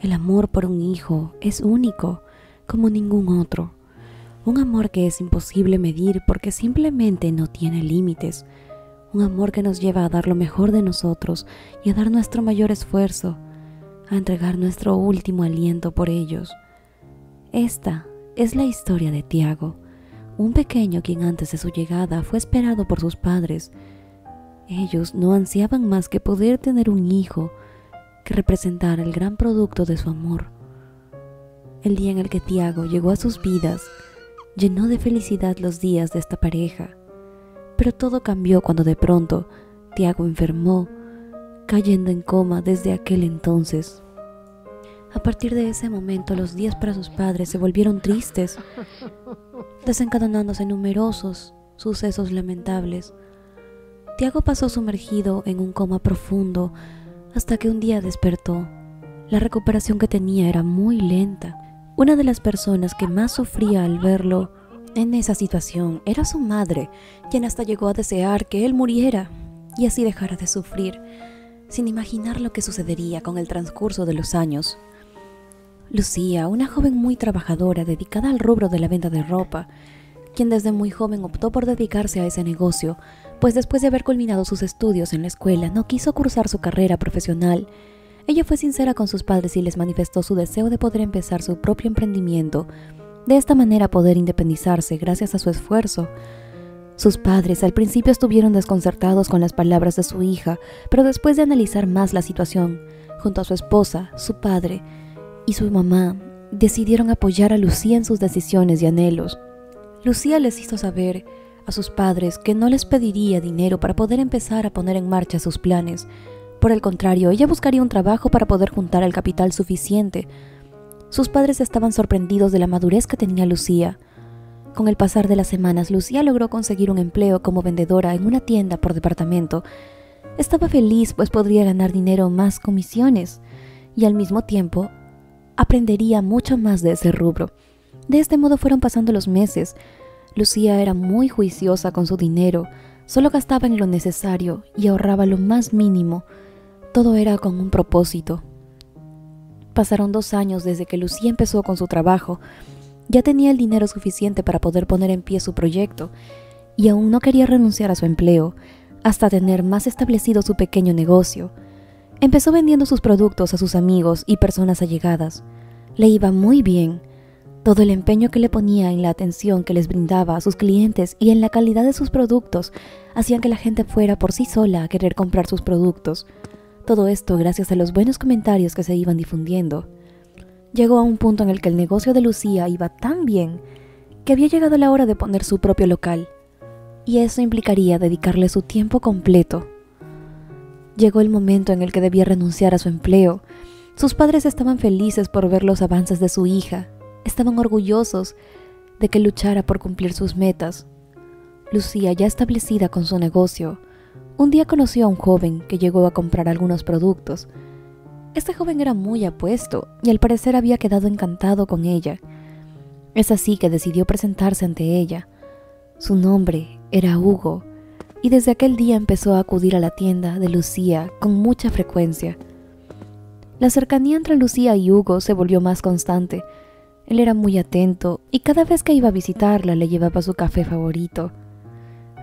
El amor por un hijo es único como ningún otro. Un amor que es imposible medir porque simplemente no tiene límites. Un amor que nos lleva a dar lo mejor de nosotros y a dar nuestro mayor esfuerzo, a entregar nuestro último aliento por ellos. Esta es la historia de Tiago, un pequeño quien antes de su llegada fue esperado por sus padres. Ellos no ansiaban más que poder tener un hijo que representara el gran producto de su amor. El día en el que Tiago llegó a sus vidas llenó de felicidad los días de esta pareja. Pero todo cambió cuando de pronto Tiago enfermó, cayendo en coma desde aquel entonces. A partir de ese momento los días para sus padres se volvieron tristes, desencadenándose numerosos sucesos lamentables. Tiago pasó sumergido en un coma profundo hasta que un día despertó. La recuperación que tenía era muy lenta. Una de las personas que más sufría al verlo en esa situación era su madre, quien hasta llegó a desear que él muriera y así dejara de sufrir, sin imaginar lo que sucedería con el transcurso de los años. Lucía, una joven muy trabajadora dedicada al rubro de la venta de ropa, quien desde muy joven optó por dedicarse a ese negocio, pues después de haber culminado sus estudios en la escuela no quiso cursar su carrera profesional. Ella fue sincera con sus padres y les manifestó su deseo de poder empezar su propio emprendimiento, de esta manera poder independizarse gracias a su esfuerzo. Sus padres al principio estuvieron desconcertados con las palabras de su hija, pero después de analizar más la situación, junto a su esposa, su padre, y su mamá decidieron apoyar a Lucía en sus decisiones y anhelos. Lucía les hizo saber a sus padres que no les pediría dinero para poder empezar a poner en marcha sus planes. Por el contrario, ella buscaría un trabajo para poder juntar el capital suficiente. Sus padres estaban sorprendidos de la madurez que tenía Lucía. Con el pasar de las semanas, Lucía logró conseguir un empleo como vendedora en una tienda por departamento. Estaba feliz pues podría ganar dinero más comisiones y al mismo tiempo aprendería mucho más de ese rubro. De este modo fueron pasando los meses. Lucía era muy juiciosa con su dinero, solo gastaba en lo necesario y ahorraba lo más mínimo. Todo era con un propósito. Pasaron dos años desde que Lucía empezó con su trabajo. Ya tenía el dinero suficiente para poder poner en pie su proyecto y aún no quería renunciar a su empleo hasta tener más establecido su pequeño negocio. Empezó vendiendo sus productos a sus amigos y personas allegadas. Le iba muy bien. Todo el empeño que le ponía en la atención que les brindaba a sus clientes y en la calidad de sus productos hacían que la gente fuera por sí sola a querer comprar sus productos. Todo esto gracias a los buenos comentarios que se iban difundiendo. Llegó a un punto en el que el negocio de Lucía iba tan bien que había llegado la hora de poner su propio local, y eso implicaría dedicarle su tiempo completo Llegó el momento en el que debía renunciar a su empleo. Sus padres estaban felices por ver los avances de su hija. Estaban orgullosos de que luchara por cumplir sus metas. Lucía, ya establecida con su negocio, un día conoció a un joven que llegó a comprar algunos productos. Este joven era muy apuesto y al parecer había quedado encantado con ella. Es así que decidió presentarse ante ella. Su nombre era Hugo y desde aquel día empezó a acudir a la tienda de Lucía con mucha frecuencia. La cercanía entre Lucía y Hugo se volvió más constante. Él era muy atento y cada vez que iba a visitarla le llevaba su café favorito.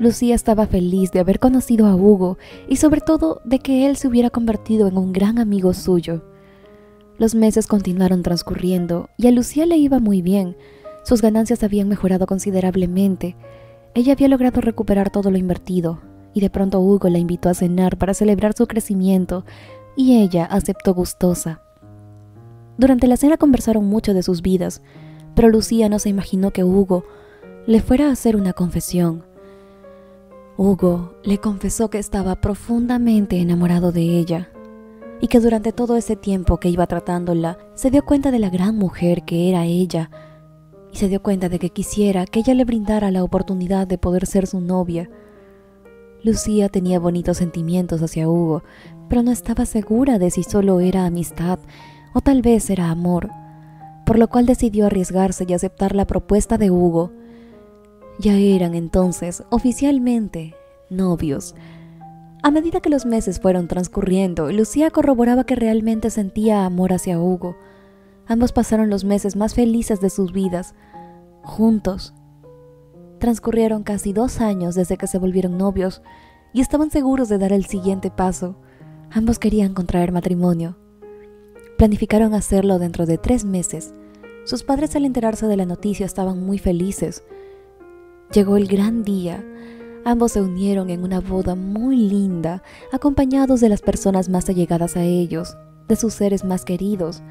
Lucía estaba feliz de haber conocido a Hugo y sobre todo de que él se hubiera convertido en un gran amigo suyo. Los meses continuaron transcurriendo y a Lucía le iba muy bien. Sus ganancias habían mejorado considerablemente ella había logrado recuperar todo lo invertido, y de pronto Hugo la invitó a cenar para celebrar su crecimiento, y ella aceptó gustosa. Durante la cena conversaron mucho de sus vidas, pero Lucía no se imaginó que Hugo le fuera a hacer una confesión. Hugo le confesó que estaba profundamente enamorado de ella y que durante todo ese tiempo que iba tratándola se dio cuenta de la gran mujer que era ella y se dio cuenta de que quisiera que ella le brindara la oportunidad de poder ser su novia. Lucía tenía bonitos sentimientos hacia Hugo, pero no estaba segura de si solo era amistad o tal vez era amor, por lo cual decidió arriesgarse y aceptar la propuesta de Hugo. Ya eran entonces oficialmente novios. A medida que los meses fueron transcurriendo, Lucía corroboraba que realmente sentía amor hacia Hugo. Ambos pasaron los meses más felices de sus vidas, juntos. Transcurrieron casi dos años desde que se volvieron novios y estaban seguros de dar el siguiente paso. Ambos querían contraer matrimonio. Planificaron hacerlo dentro de tres meses. Sus padres al enterarse de la noticia estaban muy felices. Llegó el gran día. Ambos se unieron en una boda muy linda, acompañados de las personas más allegadas a ellos, de sus seres más queridos.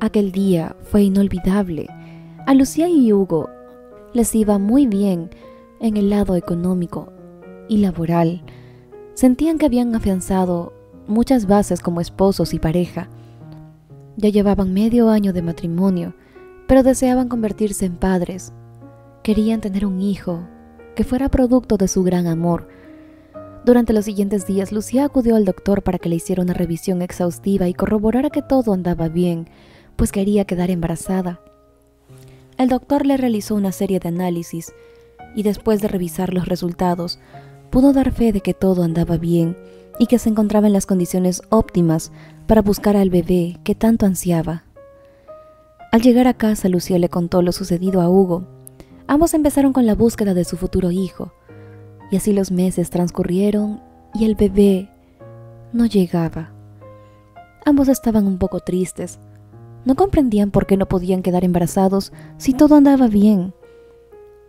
Aquel día fue inolvidable. A Lucía y Hugo les iba muy bien en el lado económico y laboral. Sentían que habían afianzado muchas bases como esposos y pareja. Ya llevaban medio año de matrimonio, pero deseaban convertirse en padres. Querían tener un hijo que fuera producto de su gran amor. Durante los siguientes días, Lucía acudió al doctor para que le hiciera una revisión exhaustiva y corroborara que todo andaba bien, pues quería quedar embarazada. El doctor le realizó una serie de análisis y después de revisar los resultados, pudo dar fe de que todo andaba bien y que se encontraba en las condiciones óptimas para buscar al bebé que tanto ansiaba. Al llegar a casa, Lucía le contó lo sucedido a Hugo. Ambos empezaron con la búsqueda de su futuro hijo, y así los meses transcurrieron y el bebé no llegaba. Ambos estaban un poco tristes. No comprendían por qué no podían quedar embarazados si todo andaba bien.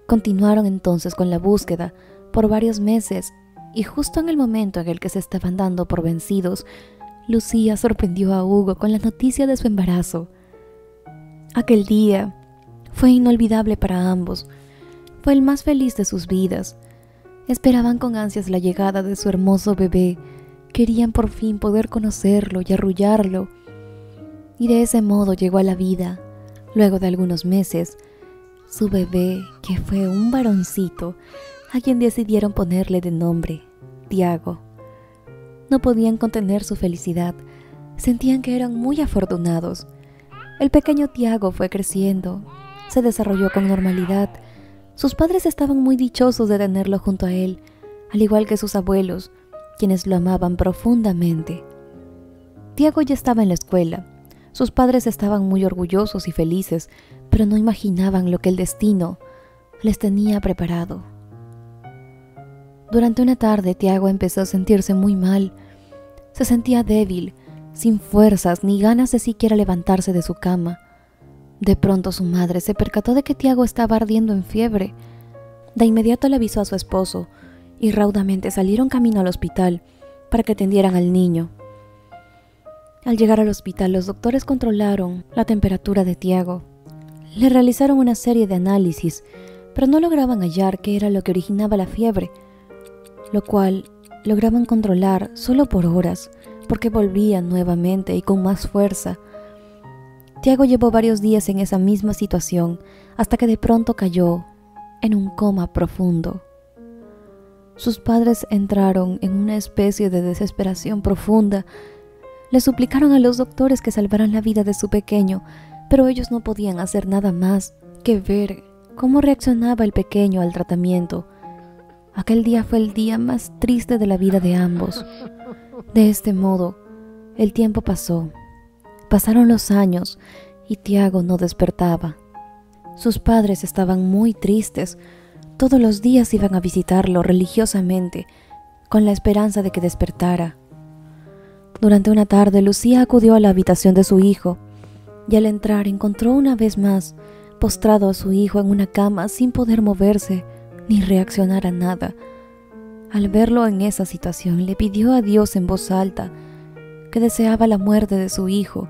Continuaron entonces con la búsqueda, por varios meses y justo en el momento en el que se estaban dando por vencidos, Lucía sorprendió a Hugo con la noticia de su embarazo. Aquel día fue inolvidable para ambos. Fue el más feliz de sus vidas. Esperaban con ansias la llegada de su hermoso bebé. Querían por fin poder conocerlo y arrullarlo. Y de ese modo llegó a la vida, luego de algunos meses, su bebé, que fue un varoncito, a quien decidieron ponerle de nombre Tiago. No podían contener su felicidad, sentían que eran muy afortunados. El pequeño Tiago fue creciendo, se desarrolló con normalidad. Sus padres estaban muy dichosos de tenerlo junto a él, al igual que sus abuelos, quienes lo amaban profundamente. Tiago ya estaba en la escuela. Sus padres estaban muy orgullosos y felices, pero no imaginaban lo que el destino les tenía preparado. Durante una tarde, Tiago empezó a sentirse muy mal. Se sentía débil, sin fuerzas ni ganas de siquiera levantarse de su cama. De pronto su madre se percató de que Tiago estaba ardiendo en fiebre. De inmediato le avisó a su esposo y raudamente salieron camino al hospital para que atendieran al niño. Al llegar al hospital, los doctores controlaron la temperatura de Tiago. Le realizaron una serie de análisis, pero no lograban hallar qué era lo que originaba la fiebre lo cual lograban controlar solo por horas, porque volvían nuevamente y con más fuerza. Tiago llevó varios días en esa misma situación, hasta que de pronto cayó en un coma profundo. Sus padres entraron en una especie de desesperación profunda. Le suplicaron a los doctores que salvaran la vida de su pequeño, pero ellos no podían hacer nada más que ver cómo reaccionaba el pequeño al tratamiento. Aquel día fue el día más triste de la vida de ambos. De este modo, el tiempo pasó. Pasaron los años y Tiago no despertaba. Sus padres estaban muy tristes. Todos los días iban a visitarlo religiosamente, con la esperanza de que despertara. Durante una tarde, Lucía acudió a la habitación de su hijo y al entrar encontró una vez más postrado a su hijo en una cama sin poder moverse ni reaccionar a nada. Al verlo en esa situación, le pidió a Dios en voz alta que deseaba la muerte de su hijo,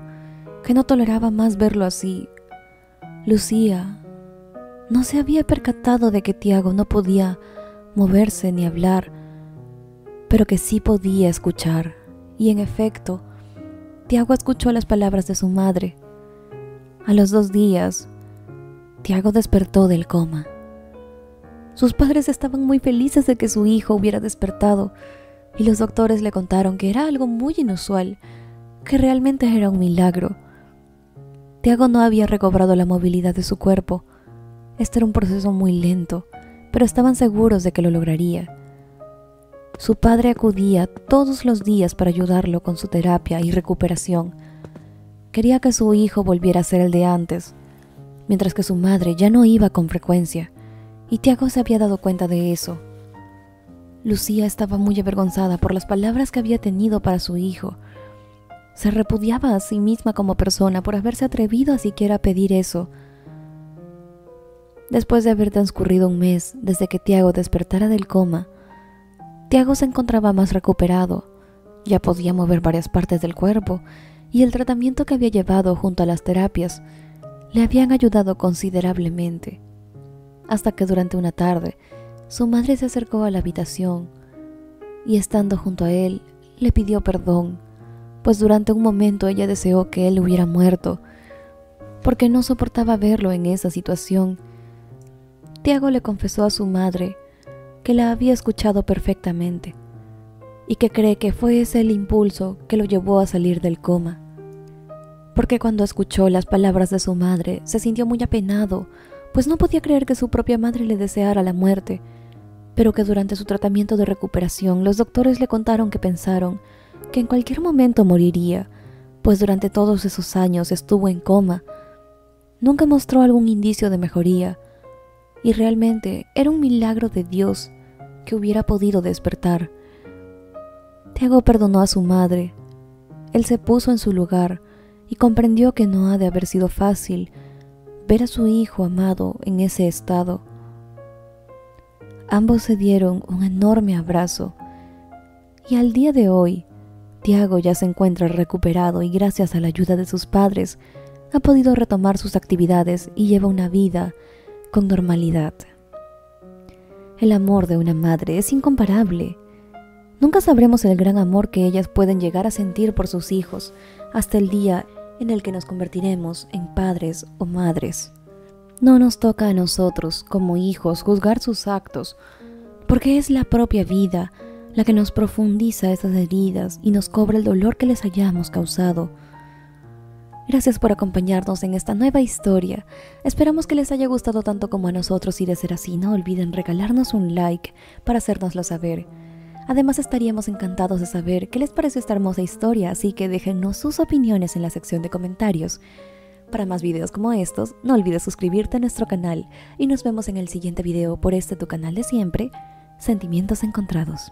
que no toleraba más verlo así. Lucía no se había percatado de que Tiago no podía moverse ni hablar, pero que sí podía escuchar. Y en efecto, Tiago escuchó las palabras de su madre. A los dos días, Tiago despertó del coma. Sus padres estaban muy felices de que su hijo hubiera despertado y los doctores le contaron que era algo muy inusual, que realmente era un milagro. Tiago no había recobrado la movilidad de su cuerpo. Este era un proceso muy lento, pero estaban seguros de que lo lograría. Su padre acudía todos los días para ayudarlo con su terapia y recuperación. Quería que su hijo volviera a ser el de antes, mientras que su madre ya no iba con frecuencia, y Tiago se había dado cuenta de eso. Lucía estaba muy avergonzada por las palabras que había tenido para su hijo. Se repudiaba a sí misma como persona por haberse atrevido a siquiera pedir eso. Después de haber transcurrido un mes desde que Tiago despertara del coma, Tiago se encontraba más recuperado, ya podía mover varias partes del cuerpo y el tratamiento que había llevado junto a las terapias le habían ayudado considerablemente. Hasta que durante una tarde su madre se acercó a la habitación y estando junto a él le pidió perdón, pues durante un momento ella deseó que él hubiera muerto, porque no soportaba verlo en esa situación. Tiago le confesó a su madre que la había escuchado perfectamente y que cree que fue ese el impulso que lo llevó a salir del coma. Porque cuando escuchó las palabras de su madre se sintió muy apenado, pues no podía creer que su propia madre le deseara la muerte, pero que durante su tratamiento de recuperación los doctores le contaron que pensaron que en cualquier momento moriría, pues durante todos esos años estuvo en coma. Nunca mostró algún indicio de mejoría, y realmente era un milagro de Dios que hubiera podido despertar. Tiago perdonó a su madre. Él se puso en su lugar y comprendió que no ha de haber sido fácil ver a su hijo amado en ese estado. Ambos se dieron un enorme abrazo y al día de hoy, Tiago ya se encuentra recuperado y gracias a la ayuda de sus padres ha podido retomar sus actividades y lleva una vida con normalidad. El amor de una madre es incomparable. Nunca sabremos el gran amor que ellas pueden llegar a sentir por sus hijos hasta el día en el que nos convertiremos en padres o madres. No nos toca a nosotros, como hijos, juzgar sus actos, porque es la propia vida la que nos profundiza esas heridas y nos cobra el dolor que les hayamos causado. Gracias por acompañarnos en esta nueva historia. Esperamos que les haya gustado tanto como a nosotros y de ser así, no olviden regalarnos un like para hacérnoslo saber. Además estaríamos encantados de saber qué les parece esta hermosa historia, así que déjenos sus opiniones en la sección de comentarios. Para más videos como estos, no olvides suscribirte a nuestro canal y nos vemos en el siguiente video por este tu canal de siempre, Sentimientos Encontrados.